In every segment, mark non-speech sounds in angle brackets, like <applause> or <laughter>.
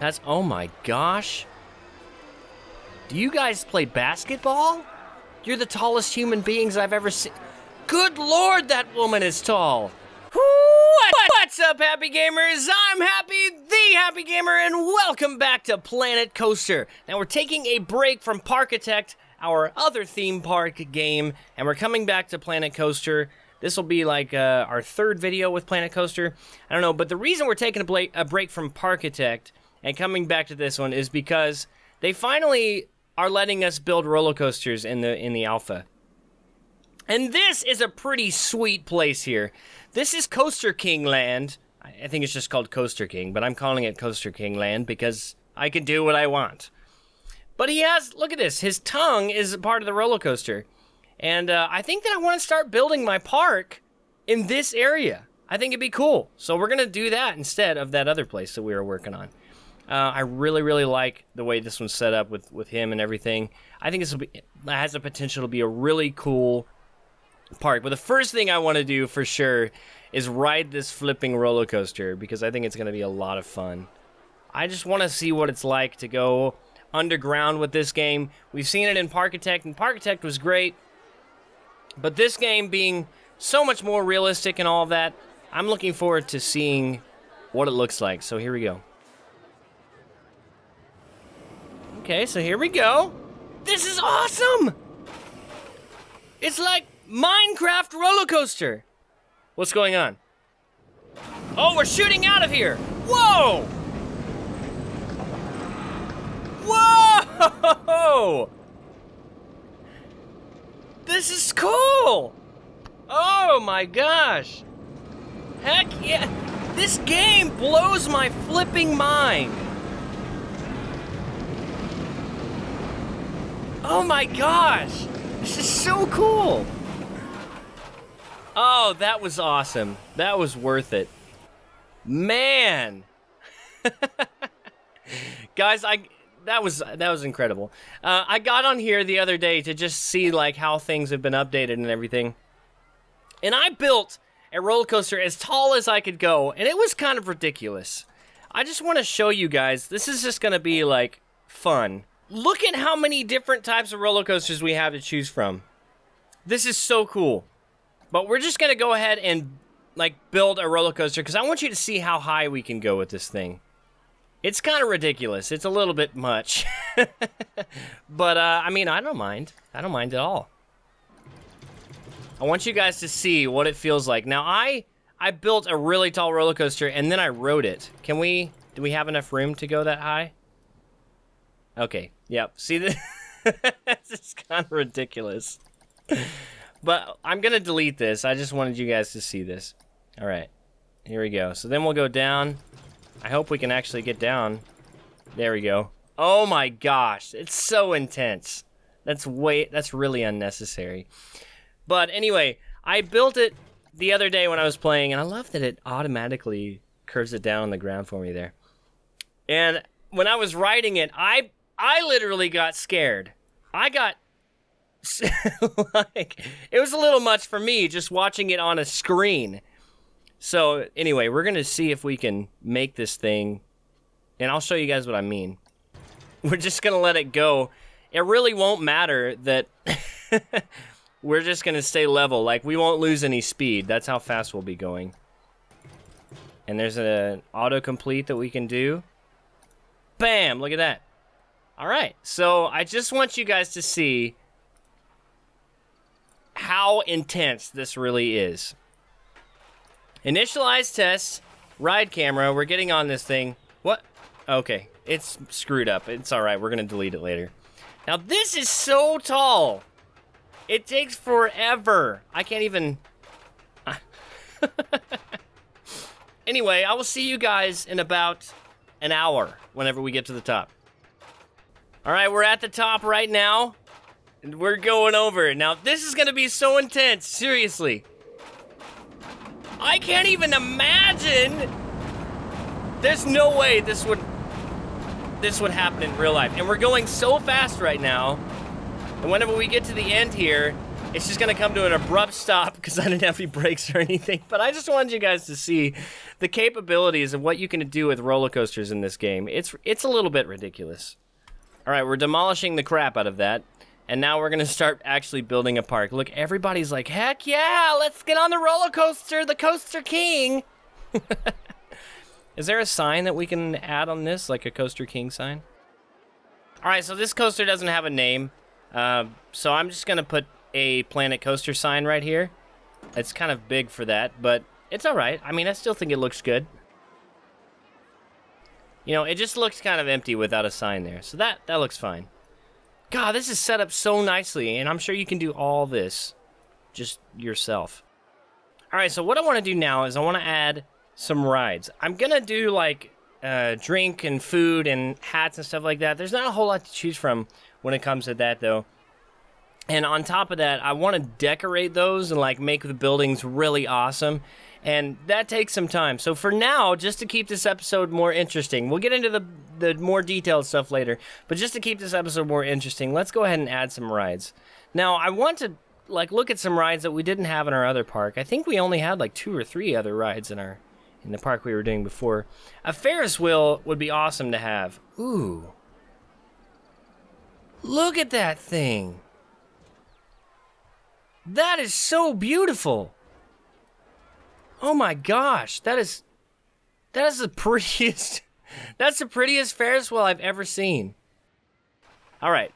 That's, oh my gosh. Do you guys play basketball? You're the tallest human beings I've ever seen. Good lord, that woman is tall. What's up, happy gamers? I'm Happy, the Happy Gamer, and welcome back to Planet Coaster. Now, we're taking a break from Parkitect, our other theme park game, and we're coming back to Planet Coaster. This will be like uh, our third video with Planet Coaster. I don't know, but the reason we're taking a, a break from Parkitect and coming back to this one is because they finally are letting us build roller coasters in the in the alpha. And this is a pretty sweet place here. This is Coaster King Land. I think it's just called Coaster King, but I'm calling it Coaster King Land because I can do what I want. But he has, look at this, his tongue is part of the roller coaster. And uh, I think that I want to start building my park in this area. I think it'd be cool. So we're going to do that instead of that other place that we were working on. Uh, I really, really like the way this one's set up with, with him and everything. I think this be, has the potential to be a really cool park. But the first thing I want to do for sure is ride this flipping roller coaster because I think it's going to be a lot of fun. I just want to see what it's like to go underground with this game. We've seen it in Parkitect, and Parkitect was great. But this game being so much more realistic and all that, I'm looking forward to seeing what it looks like. So here we go. Okay, so here we go. This is awesome! It's like Minecraft roller coaster. What's going on? Oh, we're shooting out of here. Whoa! Whoa! This is cool! Oh my gosh! Heck yeah! This game blows my flipping mind! Oh my gosh! This is so cool! Oh, that was awesome. That was worth it. Man! <laughs> Guys, I that was that was incredible. Uh, I got on here the other day to just see like how things have been updated and everything, and I built a roller coaster as tall as I could go, and it was kind of ridiculous. I just want to show you guys. This is just gonna be like fun. Look at how many different types of roller coasters we have to choose from. This is so cool. But we're just gonna go ahead and like build a roller coaster because I want you to see how high we can go with this thing. It's kind of ridiculous. It's a little bit much. <laughs> but, uh, I mean, I don't mind. I don't mind at all. I want you guys to see what it feels like. Now, I I built a really tall roller coaster, and then I rode it. Can we... Do we have enough room to go that high? Okay. Yep. See, <laughs> this, is kind of ridiculous. but I'm going to delete this. I just wanted you guys to see this. All right. Here we go. So then we'll go down. I hope we can actually get down. There we go. Oh my gosh, it's so intense. That's way, that's really unnecessary. But anyway, I built it the other day when I was playing, and I love that it automatically curves it down on the ground for me there. And when I was riding it, I I literally got scared. I got <laughs> like it was a little much for me just watching it on a screen. So anyway, we're gonna see if we can make this thing, and I'll show you guys what I mean. <laughs> We're just gonna let it go. It really won't matter that <laughs> we're just gonna stay level. Like we won't lose any speed. That's how fast we'll be going. And there's an autocomplete that we can do. Bam! Look at that. All right. So I just want you guys to see how intense this really is. Initialize test, ride camera. We're getting on this thing. What? Okay, it's screwed up. It's all right. We're going to delete it later. Now, this is so tall. It takes forever. I can't even... Ah. <laughs> anyway, I will see you guys in about an hour whenever we get to the top. All right, we're at the top right now. And we're going over. Now, this is going to be so intense. Seriously. I can't even imagine. There's no way this would this would happen in real life. And we're going so fast right now. And whenever we get to the end here, it's just gonna come to an abrupt stop because I didn't have any brakes or anything. But I just wanted you guys to see the capabilities of what you can do with roller coasters in this game. It's it's a little bit ridiculous. All right, we're demolishing the crap out of that. And now we're gonna <laughs> start actually building a park. Look, everybody's like, heck yeah, let's get on the roller coaster, the Coaster King. <laughs> Is there a sign that we can add on this, like a Coaster King sign? All right, so this coaster doesn't have a name. Uh, so I'm just gonna put a Planet Coaster sign right here. It's kind of big for that, but it's all right. I mean, I still think it looks good. You know, it just looks kind of empty without a sign there. So that, that looks fine. God, this is set up so nicely, and I'm sure you can do all this just yourself. All right, so what I want to do now is I want to add some rides. I'm going to do like uh, drink and food and hats and stuff like that. There's not a whole lot to choose from when it comes to that, though. And on top of that, I want to decorate those and like make the buildings really awesome. And that takes some time. So for now, just to keep this episode more interesting, we'll get into the the more detailed stuff later. But just to keep this episode more interesting, let's go ahead and add some rides. Now, I want to like look at some rides that we didn't have in our other park. I think we only had like two or three other rides in our in the park we were doing before. A Ferris wheel would be awesome to have. Ooh. Look at that thing. That is so beautiful. Oh my gosh, that is that is the <laughs> prettiest that's the prettiest Ferris wheel I've ever seen. All right.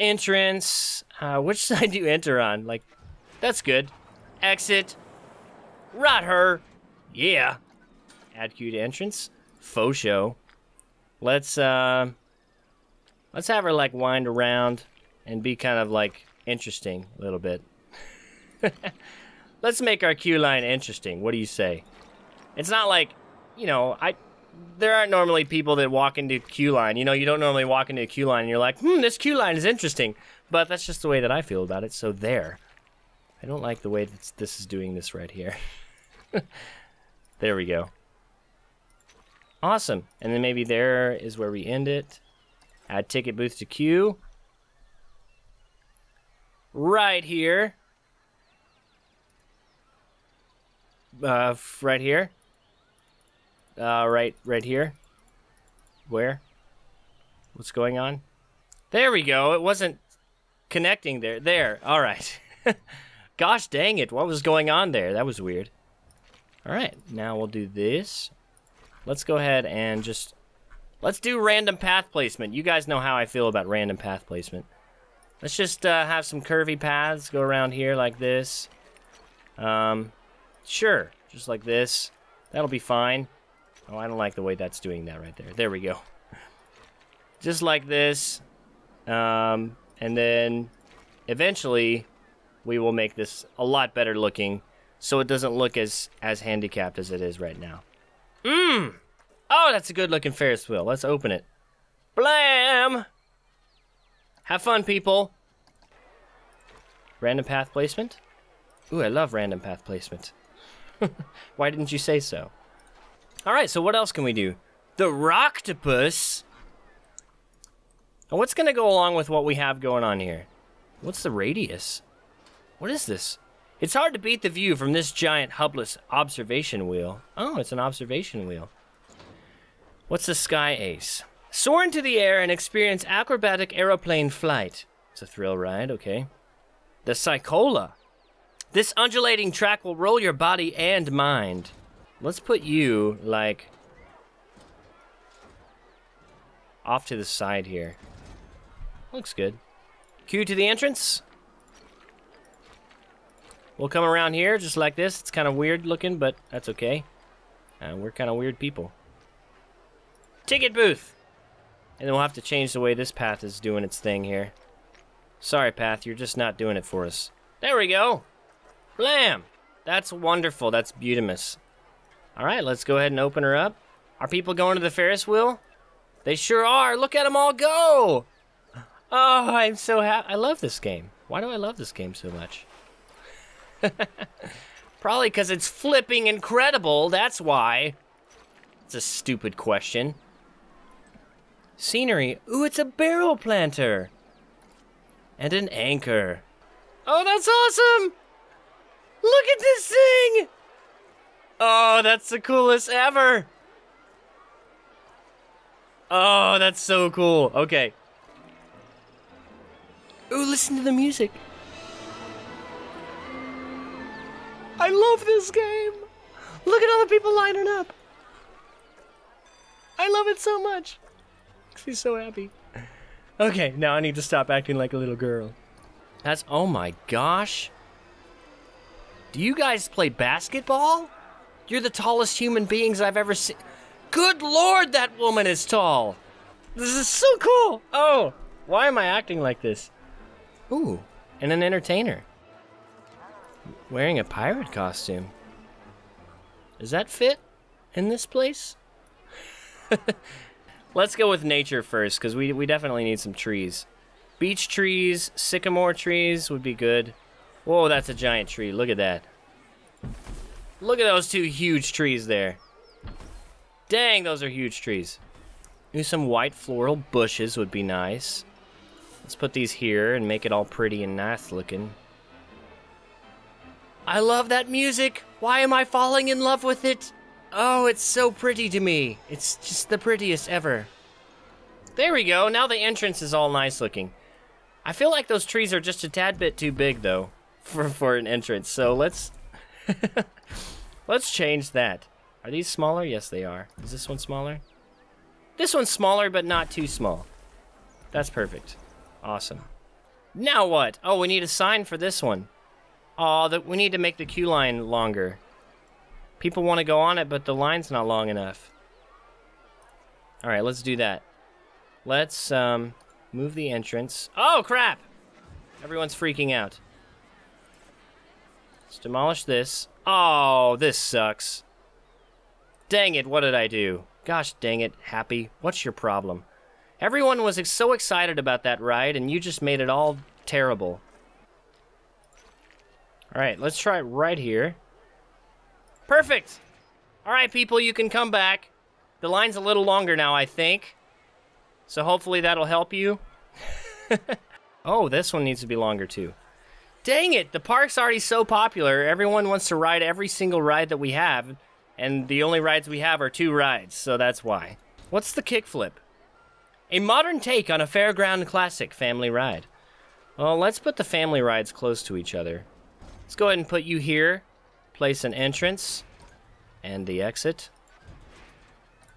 Entrance. Uh, which side <laughs> do you enter on? Like, that's good. Exit. Right her. Yeah. Add queue to entrance. Faux show. Let's, uh, let's have her, like, wind around and be kind of, like, interesting a little bit. <laughs> let's make our queue line interesting. What do you say? It's not like, you know, I there aren't normally people that walk into queue line. You know, you don't normally walk into a queue line and you're like, hmm, this queue line is interesting. But that's just the way that I feel about it. So there. I don't like the way that this is doing this right here. <laughs> there we go. Awesome. And then maybe there is where we end it. Add ticket booth to queue. Right here. Uh, right here. Uh, right, right here. Where? What's going on? There we go. It wasn't connecting there. There. All right. <laughs> Gosh dang it. What was going on there? That was weird. All right. Now we'll do this. Let's go ahead and just... Let's do random path placement. You guys know how I feel about random path placement. Let's just uh, have some curvy paths go around here like this. Um, sure. Just like this. That'll be fine. Oh, I don't like the way that's doing that right there. There we go. Just like this. Um, and then eventually we will make this a lot better looking so it doesn't look as, as handicapped as it is right now. Mmm! Oh, that's a good looking Ferris wheel. Let's open it. Blam! Have fun, people. Random path placement? Ooh, I love random path placement. <laughs> Why didn't you say so? All right, so what else can we do? The Rocktopus. And what's going to go along with what we have going on here? What's the radius? What is this? It's hard to beat the view from this giant hubless observation wheel. Oh, it's an observation wheel. What's the Sky Ace? Soar into the air and experience acrobatic aeroplane flight. It's a thrill ride, okay. The Cycola. This undulating track will roll your body and mind. Let's put you, like, off to the side here. Looks good. Cue to the entrance. We'll come around here just like this. It's kind of weird looking, but that's okay. Uh, we're kind of weird people. Ticket booth! And then we'll have to change the way this path is doing its thing here. Sorry, path, you're just not doing it for us. There we go! Blam! That's wonderful. That's beautimous. All right, let's go ahead and open her up. Are people going to the Ferris wheel? They sure are. Look at them all go. Oh, I'm so happy. I love this game. Why do I love this game so much? <laughs> Probably because it's flipping incredible. That's why. It's a stupid question. Scenery. Ooh, it's a barrel planter. And an anchor. Oh, that's awesome! Look at this thing! Oh, that's the coolest ever. Oh, that's so cool. Okay. Ooh, listen to the music. I love this game. Look at all the people lining up. I love it so much. Me so happy. Okay, now I need to stop acting like a little girl. That's oh my gosh. Do you guys play basketball? You're the tallest human beings I've ever seen. Good lord, that woman is tall. This is so cool. Oh, why am I acting like this? Ooh, and an entertainer. Wearing a pirate costume. Does that fit in this place? <laughs> Let's go with nature first, because we, we definitely need some trees. Beech trees, sycamore trees would be good. Whoa, that's a giant tree. Look at that. Look at those two huge trees there. Dang, those are huge trees. Maybe some white floral bushes would be nice. Let's put these here and make it all pretty and nice looking. I love that music. Why am I falling in love with it? Oh, it's so pretty to me. It's just the prettiest ever. There we go. Now the entrance is all nice looking. I feel like those trees are just a tad bit too big though for for an entrance. So let's <laughs> let's change that. Are these smaller? Yes, they are. Is this one smaller? This one's smaller, but not too small. That's perfect. Awesome. Now what? Oh, we need a sign for this one. Oh, that we need to make the queue line longer. People want to go on it, but the line's not long enough. All right, let's do that. Let's um, move the entrance. Oh, crap! Everyone's freaking out. Let's demolish this. Oh, this sucks. Dang it, what did I do? Gosh dang it, Happy. What's your problem? Everyone was so excited about that ride, and you just made it all terrible. Alright, let's try it right here. Perfect! Alright, people, you can come back. The line's a little longer now, I think. So hopefully that'll help you. <laughs> oh, this one needs to be longer, too. Dang it, the park's already so popular. Everyone wants to ride every single ride that we have. And the only rides we have are two rides, so that's why. What's the kickflip? A modern take on a fairground classic family ride. Well, let's put the family rides close to each other. Let's go ahead and put you here. Place an entrance and the exit.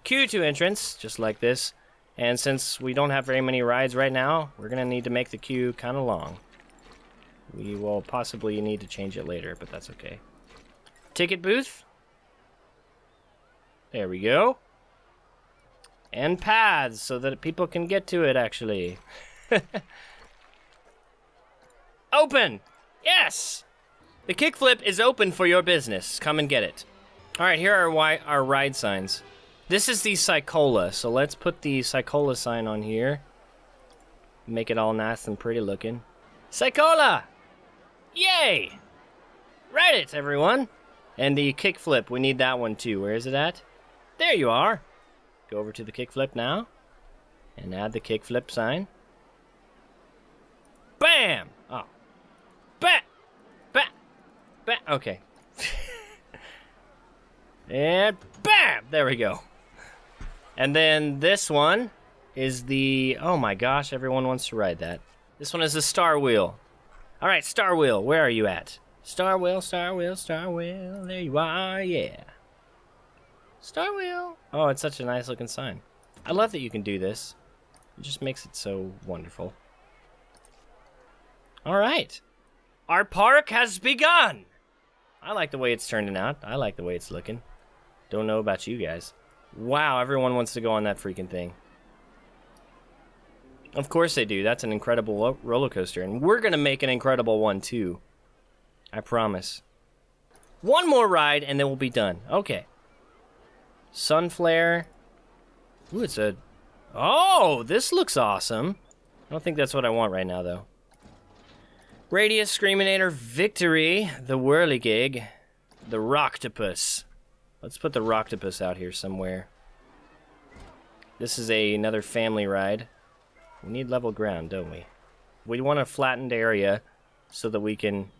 Queue to entrance, just like this. And since we don't have very many rides right now, we're going to need to make the queue kind of long. We will possibly need to change it later, but that's okay. Ticket booth. There we go. And paths, so that people can get to it, actually. <laughs> open! Yes! The kickflip is open for your business. Come and get it. Alright, here are our ride signs. This is the Cycola, so let's put the Cycola sign on here. Make it all nice and pretty looking. Cycola! Yay! Ride it, everyone! And the kickflip, we need that one too. Where is it at? There you are. Go over to the kickflip now. And add the kickflip sign. Bam! Oh. Bat! Bat! Bat! Okay. <laughs> and bam! There we go. And then this one is the... Oh my gosh, everyone wants to ride that. This one is the Star Wheel. Alright, Star Wheel, where are you at? Star Wheel, Star Wheel, Star Wheel, there you are, yeah. Star Wheel. Oh, it's such a nice looking sign. I love that you can do this. It just makes it so wonderful. All right. Our park has begun. I like the way it's turning out. I like the way it's looking. Don't know about you guys. Wow, everyone wants to go on that freaking thing. Of course they do. That's an incredible roller coaster. And we're going to make an incredible one, too. I promise. One more ride, and then we'll be done. Okay. Sunflare. Ooh, it's a... Oh, this looks awesome. I don't think that's what I want right now, though. Radius Screaminator Victory, the Whirligig, the Rocktopus. Let's put the Rocktopus out here somewhere. This is a, another family ride. We need level ground, don't we? We want a flattened area so that we can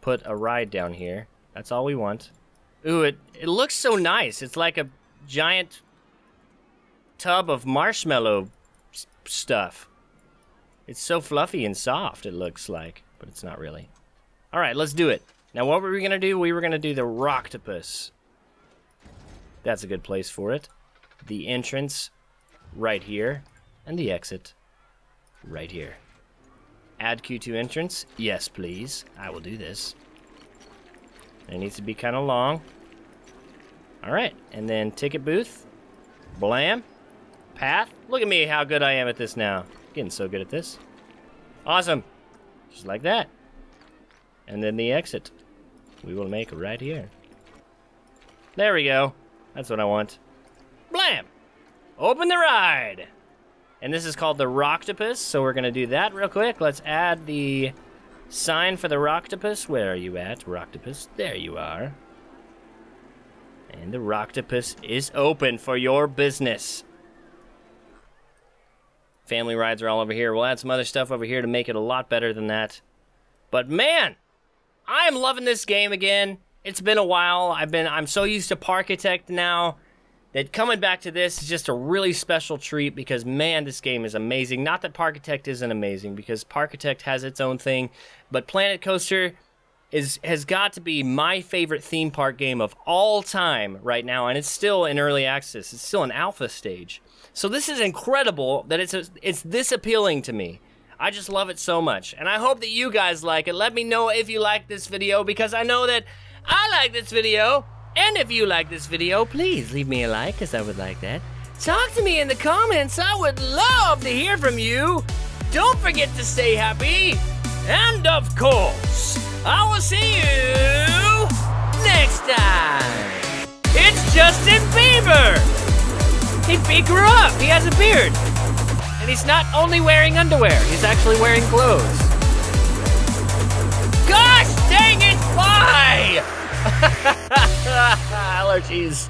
put a ride down here. That's all we want. Ooh, it, it looks so nice. It's like a giant tub of marshmallow stuff. It's so fluffy and soft, it looks like, but it's not really. All right, let's do it. Now, what were we going to do? We were going to do the Rocktopus. That's a good place for it. The entrance right here, and the exit right here. Add Q2 entrance? Yes, please. I will do this. It needs to be kind of long. All right, and then ticket booth. Blam. Path. Look at me, how good I am at this now. Getting so good at this. Awesome. Just like that. And then the exit. We will make right here. There we go. That's what I want. Blam! Open the ride! And this is called the Rocktopus, so we're gonna do that real quick. Let's add the sign for the Rocktopus. Where are you at, Rocktopus? There you are. And the Rocktopus is open for your business. Family rides are all over here. We'll add some other stuff over here to make it a lot better than that. But man, I am loving this game again. It's been a while. I've been I'm so used to Parkitect now that coming back to this is just a really special treat because man, this game is amazing. Not that Parkitect isn't amazing because Parkitect has its own thing, but Planet Coaster is has got to be my favorite theme park game of all time right now, and it's still in early access. It's still an alpha stage. So this is incredible that it's a, it's this appealing to me. I just love it so much, and I hope that you guys like it. Let me know if you like this video because I know that I like this video. And if you like this video, please leave me a like because I would like that. Talk to me in the comments. I would love to hear from you. Don't forget to stay happy. And of course, I will see you next time. It's Justin Bieber. He, he grew up. He has a beard. And he's not only wearing underwear, he's actually wearing clothes. Gosh dang it, bye! <laughs> Allergies.